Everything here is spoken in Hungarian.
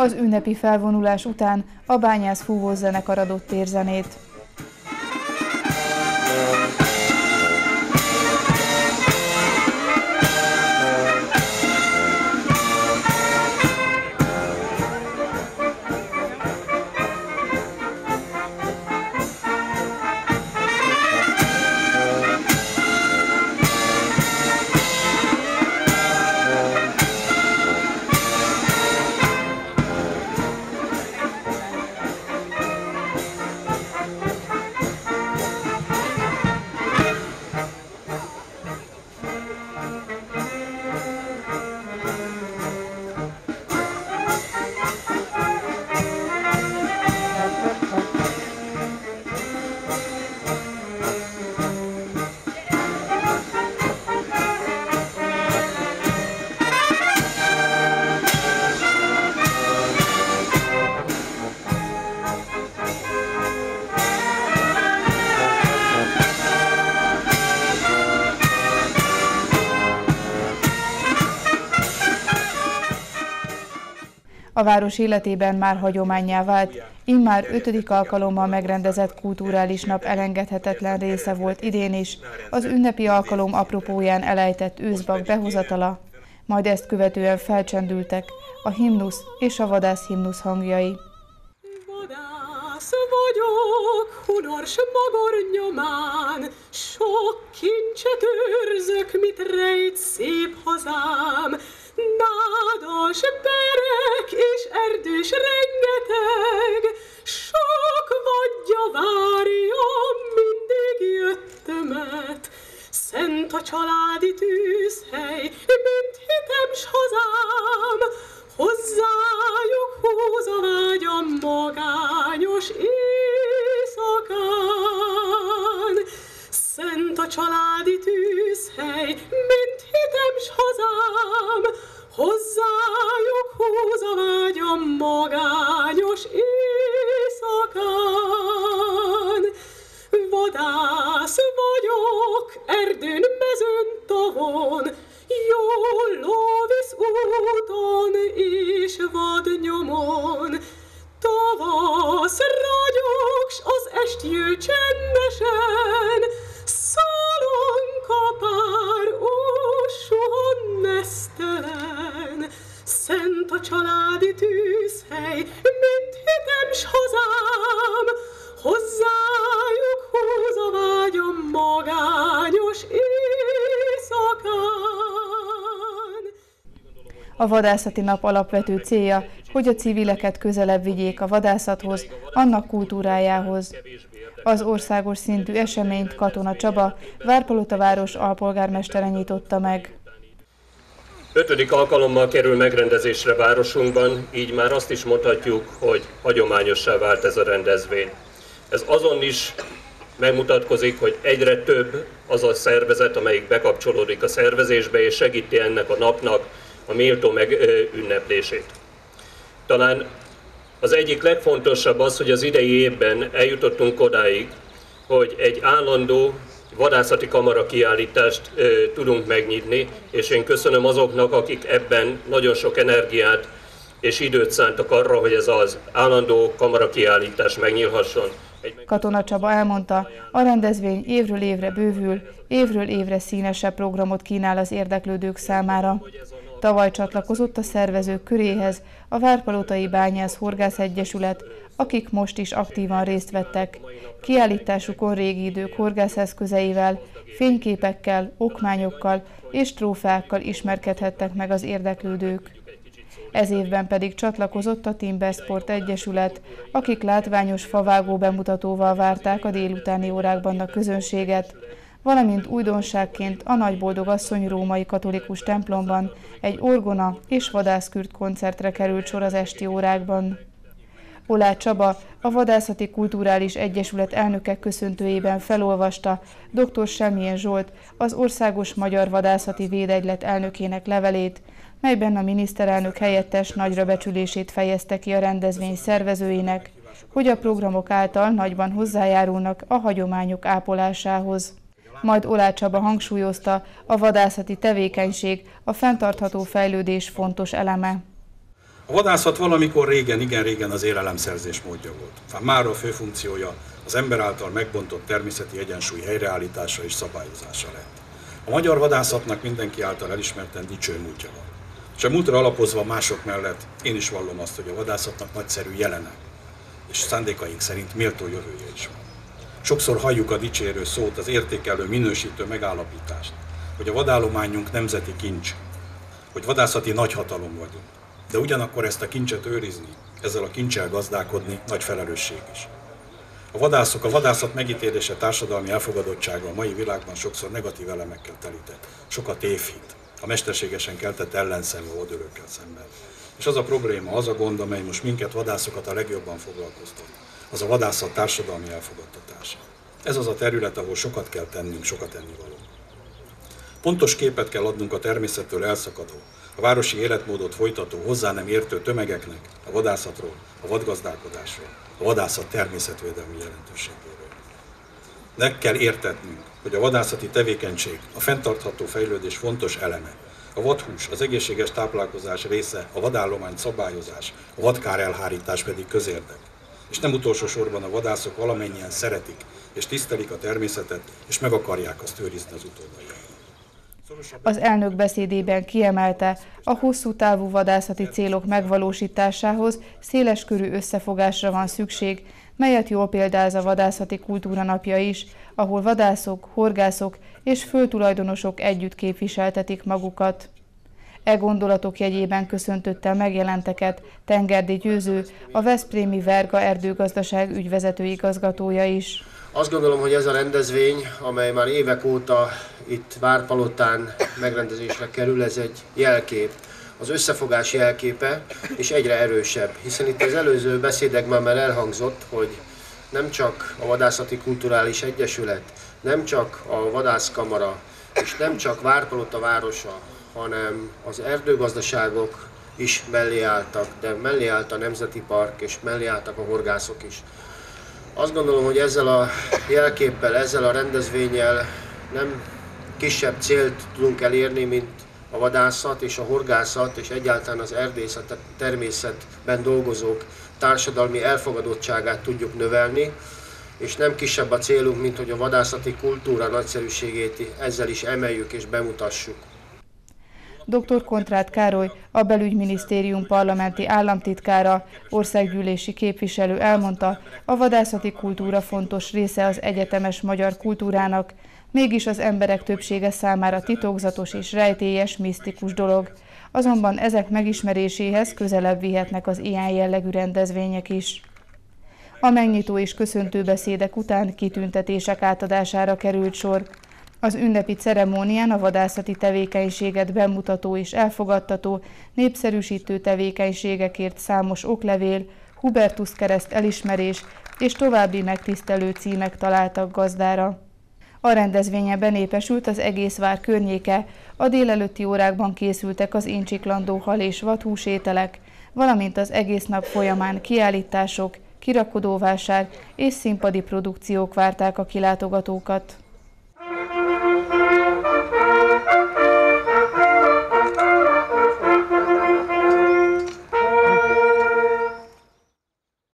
Az ünnepi felvonulás után a bányász fúvó zenekar adott térzenét. A város életében már hagyományá vált, immár ötödik alkalommal megrendezett kulturális nap elengedhetetlen része volt idén is, az ünnepi alkalom apropóján elejtett őszbak behozatala, majd ezt követően felcsendültek a himnusz és a vadász himnusz hangjai. Vadász vagyok, hunors magor nyomán, sok kincset őrzök, mit rejt szép hazám, Nádas berek és erdős rengeteg, sok vadja várja mindig jöttemet. Szent a családi tűzhely, mint hitem s hazám, hozzájuk húz a vágyam magányos éjszakán. Szent a családi tűzhely, mint hitem s hazám, hozzájuk húz a vágyam magányos éjszakán. Vadász vagyok, erdőn, mezőn, tavon, jó lóvisz úton és vad A vadászati nap alapvető célja, hogy a civileket közelebb vigyék a vadászathoz, annak kultúrájához. Az országos szintű eseményt Katona Csaba, Várpalota város alpolgármestere nyitotta meg. Ötödik alkalommal kerül megrendezésre városunkban, így már azt is mondhatjuk, hogy hagyományossá vált ez a rendezvény. Ez azon is megmutatkozik, hogy egyre több az a szervezet, amelyik bekapcsolódik a szervezésbe, és segíti ennek a napnak a méltó megünneplését. Talán az egyik legfontosabb az, hogy az idei évben eljutottunk odáig, hogy egy állandó vadászati kamara kiállítást ö, tudunk megnyitni, és én köszönöm azoknak, akik ebben nagyon sok energiát és időt szántak arra, hogy ez az állandó kamara kiállítás megnyílhasson. Katona Csaba elmondta, a rendezvény évről évre bővül, évről évre színesebb programot kínál az érdeklődők számára. Tavaly csatlakozott a szervezők köréhez a Várpalotai Bányász Horgász Egyesület, akik most is aktívan részt vettek. Kiállításukon régi idők horgászeszközeivel, fényképekkel, okmányokkal és trófákkal ismerkedhettek meg az érdeklődők. Ez évben pedig csatlakozott a Timber Sport Egyesület, akik látványos favágó bemutatóval várták a délutáni órákban a közönséget, valamint újdonságként a Nagyboldog Asszony római katolikus templomban egy orgona és vadászkürt koncertre került sor az esti órákban. Olá Csaba, a Vadászati Kulturális Egyesület elnöke köszöntőjében felolvasta dr. Semmilyen Zsolt, az Országos Magyar Vadászati Védegylet elnökének levelét, melyben a miniszterelnök helyettes nagyra becsülését fejezte ki a rendezvény szervezőinek, hogy a programok által nagyban hozzájárulnak a hagyományok ápolásához. Majd Olá Csaba hangsúlyozta, a vadászati tevékenység a fenntartható fejlődés fontos eleme. A vadászat valamikor régen, igen régen az élelemszerzés módja volt. Már a fő funkciója az ember által megbontott természeti egyensúly helyreállítása és szabályozása lett. A magyar vadászatnak mindenki által elismerten dicső múltja van. És a múltra alapozva mások mellett én is vallom azt, hogy a vadászatnak nagyszerű jelene, és szándékaink szerint méltó jövője is van. Sokszor halljuk a dicsérő szót, az értékelő, minősítő megállapítást, hogy a vadállományunk nemzeti kincs, hogy vadászati nagyhatalom vagyunk. De ugyanakkor ezt a kincset őrizni, ezzel a kincsel gazdálkodni nagy felelősség is. A vadászok, a vadászat megítélése társadalmi elfogadottsága a mai világban sokszor negatív elemekkel telített. Sokat tévhit, a mesterségesen keltett ellenszemű oldörőkkel szemben. És az a probléma, az a gond, amely most minket vadászokat a legjobban foglalkoztat, az a vadászat társadalmi elfogadtatása. Ez az a terület, ahol sokat kell tennünk, sokat való. Pontos képet kell adnunk a természettől elszakadó, a városi életmódot folytató, hozzá nem értő tömegeknek a vadászatról, a vadgazdálkodásról, a vadászat természetvédelmi jelentőségéről. Meg kell értetnünk, hogy a vadászati tevékenység a fenntartható fejlődés fontos eleme. A vadhús, az egészséges táplálkozás része, a vadállomány szabályozás, a vadkár elhárítás pedig közérdek. És nem utolsó sorban a vadászok valamennyien szeretik és tisztelik a természetet, és meg akarják azt őrizni az utódaiknak. Az elnök beszédében kiemelte, a hosszú távú vadászati célok megvalósításához széles körű összefogásra van szükség, melyet jól példáz a vadászati kultúra napja is, ahol vadászok, horgászok és föltulajdonosok együtt képviseltetik magukat. E gondolatok jegyében köszöntötte megjelenteket Tengerdi Győző, a Veszprémi Verga erdőgazdaság ügyvezető igazgatója is. Azt gondolom, hogy ez a rendezvény, amely már évek óta itt Várpalotán megrendezésre kerül, ez egy jelkép, az összefogás jelképe, és egyre erősebb. Hiszen itt az előző beszédekben már elhangzott, hogy nem csak a Vadászati Kulturális Egyesület, nem csak a Vadászkamara, és nem csak Várpalota városa, hanem az erdőgazdaságok is mellé álltak, de mellé állt a Nemzeti Park, és mellé álltak a horgászok is. Azt gondolom, hogy ezzel a jelképpel, ezzel a rendezvényel nem kisebb célt tudunk elérni, mint a vadászat és a horgászat és egyáltalán az erdészet, természetben dolgozók társadalmi elfogadottságát tudjuk növelni, és nem kisebb a célunk, mint hogy a vadászati kultúra nagyszerűségét ezzel is emeljük és bemutassuk. Dr. Kontrát Károly, a belügyminisztérium parlamenti államtitkára, országgyűlési képviselő elmondta, a vadászati kultúra fontos része az egyetemes magyar kultúrának, mégis az emberek többsége számára titokzatos és rejtélyes, misztikus dolog. Azonban ezek megismeréséhez közelebb vihetnek az ilyen jellegű rendezvények is. A megnyitó és köszöntő beszédek után kitüntetések átadására került sor. Az ünnepi ceremónián a vadászati tevékenységet bemutató és elfogadtató, népszerűsítő tevékenységekért számos oklevél, Hubertus kereszt elismerés és további megtisztelő címek találtak gazdára. A rendezvényen benépesült az egész vár környéke, a délelőtti órákban készültek az incsiklandó hal és vadhúsételek, valamint az egész nap folyamán kiállítások, kirakodóvásár és színpadi produkciók várták a kilátogatókat.